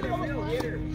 Get her, get her.